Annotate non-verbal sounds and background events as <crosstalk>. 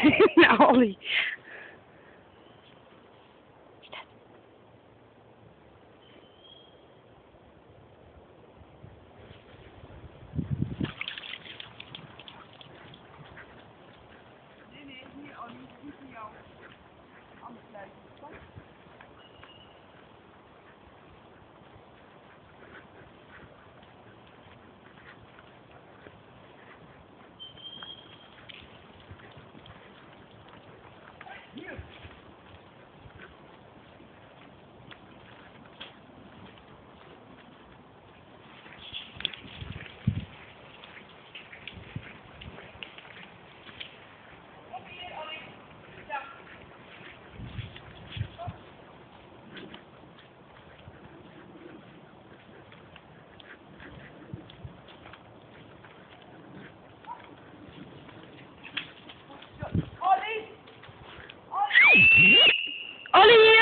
<laughs> nou, Olly. Nee, nee, niet Olly, niet jou. Anders blijft het Olhem